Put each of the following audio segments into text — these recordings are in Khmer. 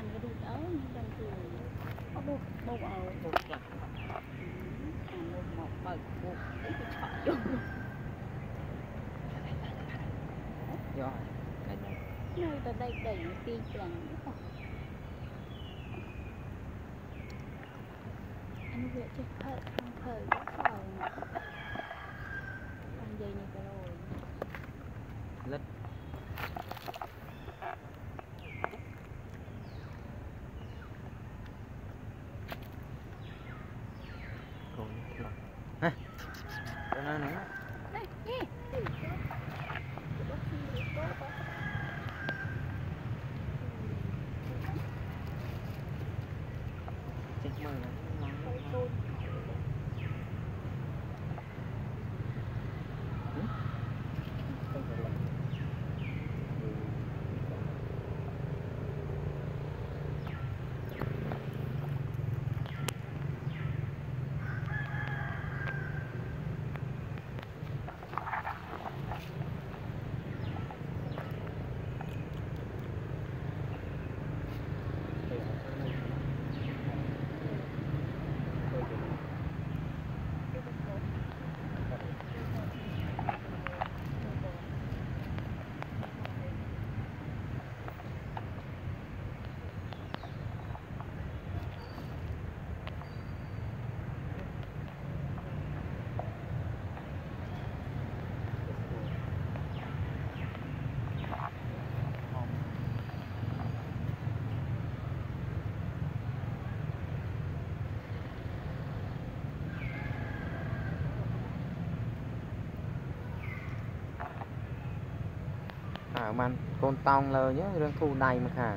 បានក៏ឌូតអើមិនដឹងគឺអត់ឌូតបោកអើបោកខ្លះអានោះមកបើកបោកអីទៅឆក់យក យកកាច់ នៅតែដេកដេកទីប្រាំងអានេះវាចេះផើខាងផើស្អងបាននិយាយនេះក៏លោយ លិ បានកូនតោងលើញរឿងគូដៃមកខាង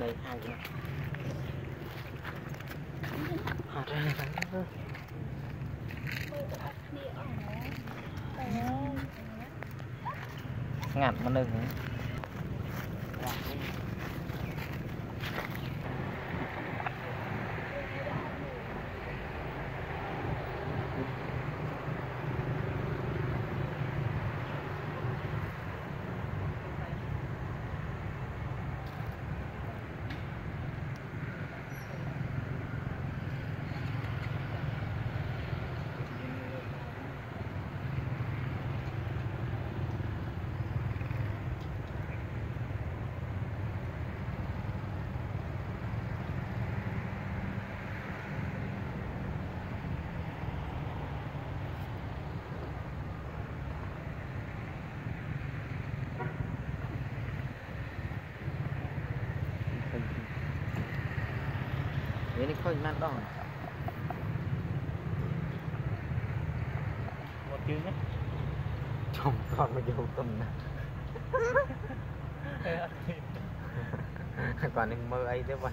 ไหหายนะหาได้ไหมครับงัดมาหนึ่ง មនុស្សឃើញបានដង một chữ nhé ចំតត់មកយកទុំណា còn em mơ ấy thế mà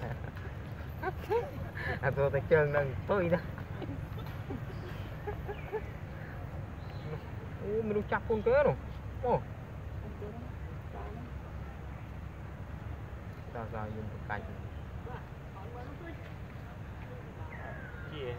à tôi tay chân đang tôi đó Ủa, mình đâu chặt con kế rồi Ồ, sao sao dùng một cạnh chị ấy một chữ Đấy, mình đứng trục vô 对。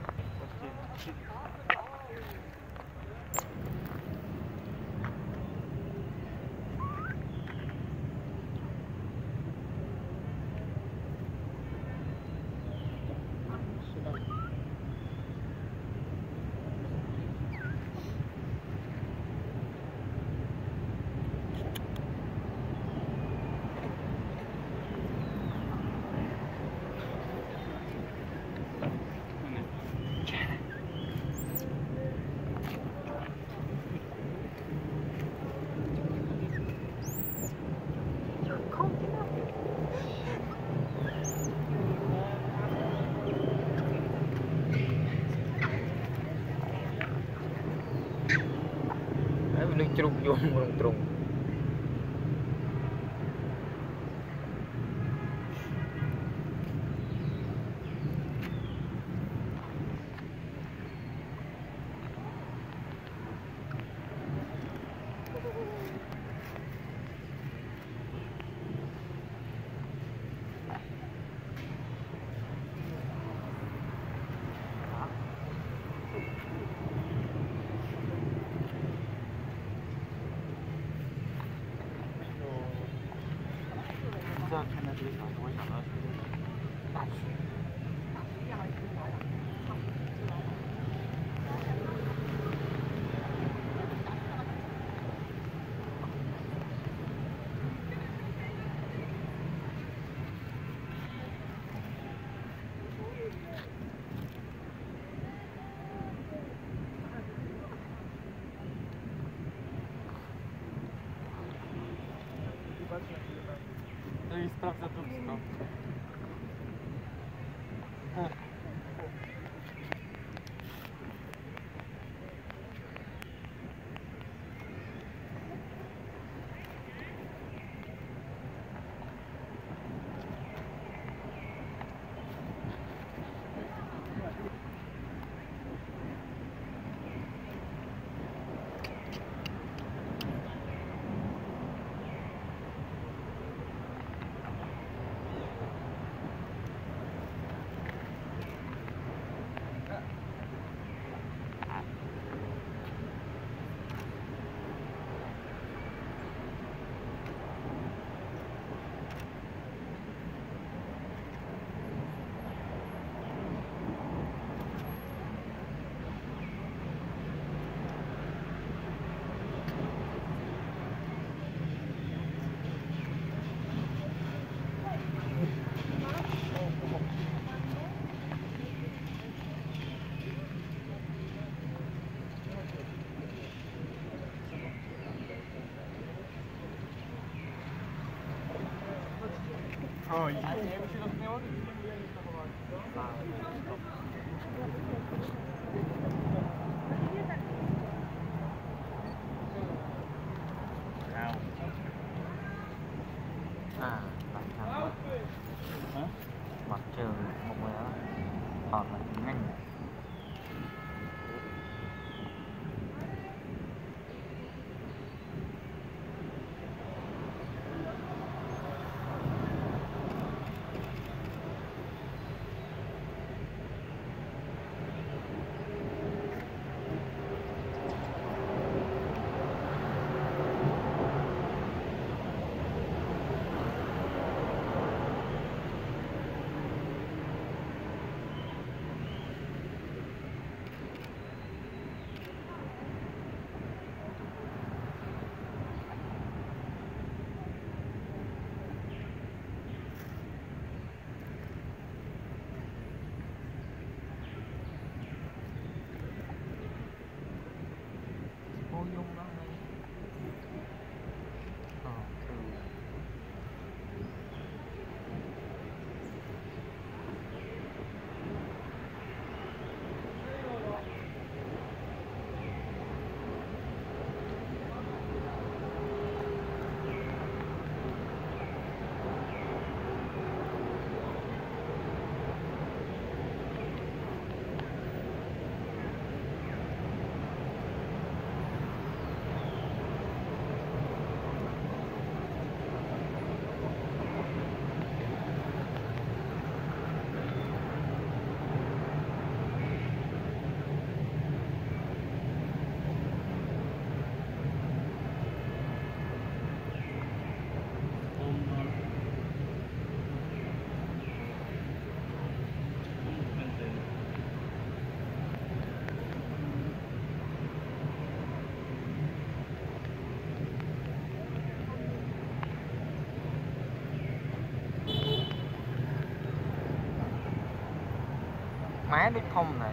trug yung um tronco. 这个小时，我想到是大学。Huh? Oh, yeah. Bitkom này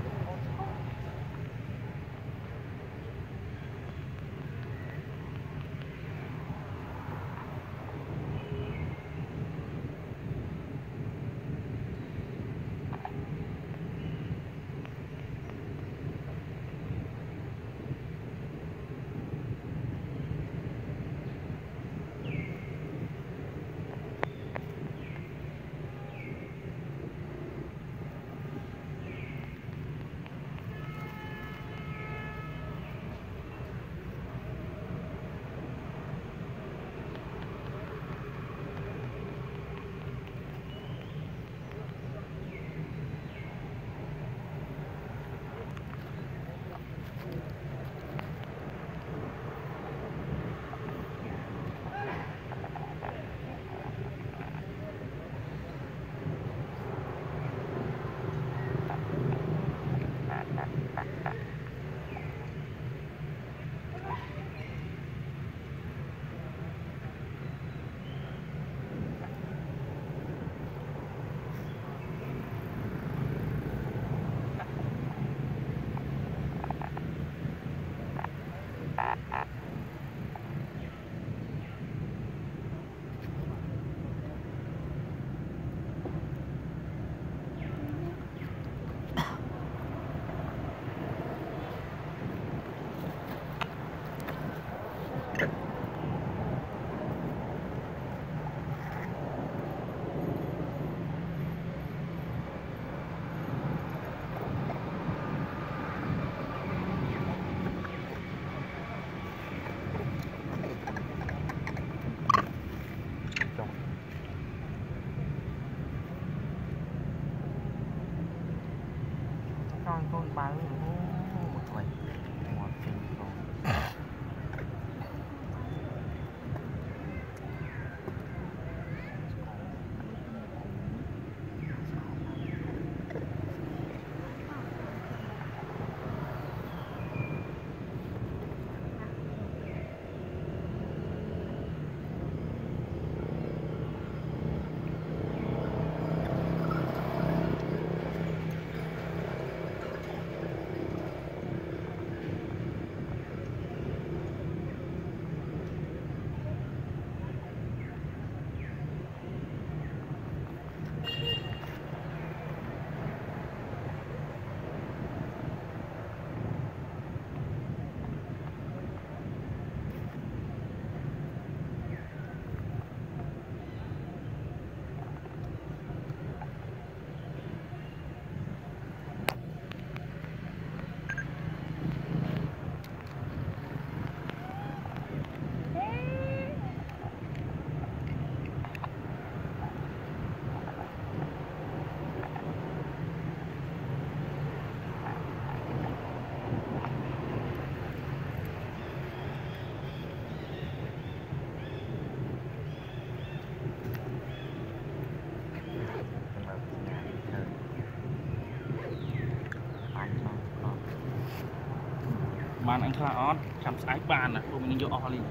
អញខ្លះអត់ចាំស្អែកបានណាព្រោះ mình យកអស់លីង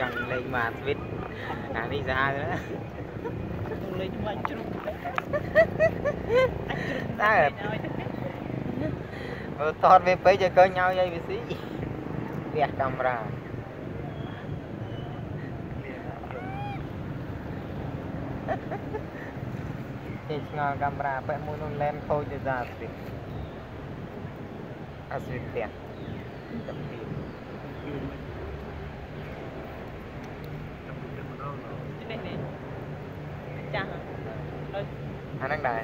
ចង់លេងមកស្វិតអានេះស្អាតណាស់លេងបាច់ជ្រុំអាចជ្រុំតើឲ្យ មើលតតវាពេកឲ្យកញឲ្យឲ្យវាស៊ីវះកាមេរ៉ាចេះឆ្ងល់កាមេរ៉ាបែបមួយនោះលែនខូចទៅសារស្វិតអាស្វិតផ្ទះតែពី នេះនេះចាស់ អាហ្នឹងដែរ